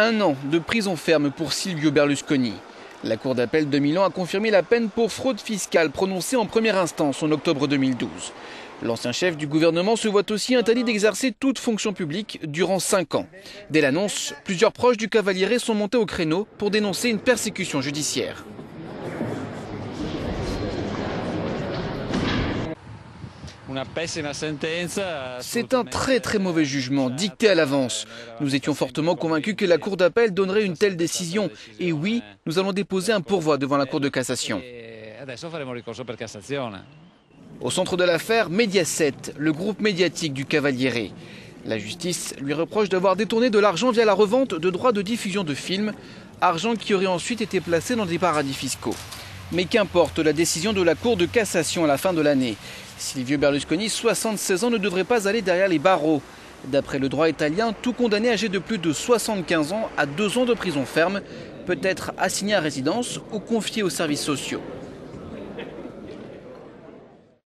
Un an de prison ferme pour Silvio Berlusconi. La Cour d'appel de Milan a confirmé la peine pour fraude fiscale prononcée en première instance en octobre 2012. L'ancien chef du gouvernement se voit aussi interdit d'exercer toute fonction publique durant cinq ans. Dès l'annonce, plusieurs proches du Cavaliere sont montés au créneau pour dénoncer une persécution judiciaire. C'est un très très mauvais jugement, dicté à l'avance. Nous étions fortement convaincus que la Cour d'appel donnerait une telle décision. Et oui, nous allons déposer un pourvoi devant la Cour de cassation. Au centre de l'affaire, Mediaset, le groupe médiatique du Cavaliere. La justice lui reproche d'avoir détourné de l'argent via la revente de droits de diffusion de films, argent qui aurait ensuite été placé dans des paradis fiscaux. Mais qu'importe la décision de la Cour de cassation à la fin de l'année. Silvio Berlusconi, 76 ans, ne devrait pas aller derrière les barreaux. D'après le droit italien, tout condamné âgé de plus de 75 ans à deux ans de prison ferme peut être assigné à résidence ou confié aux services sociaux.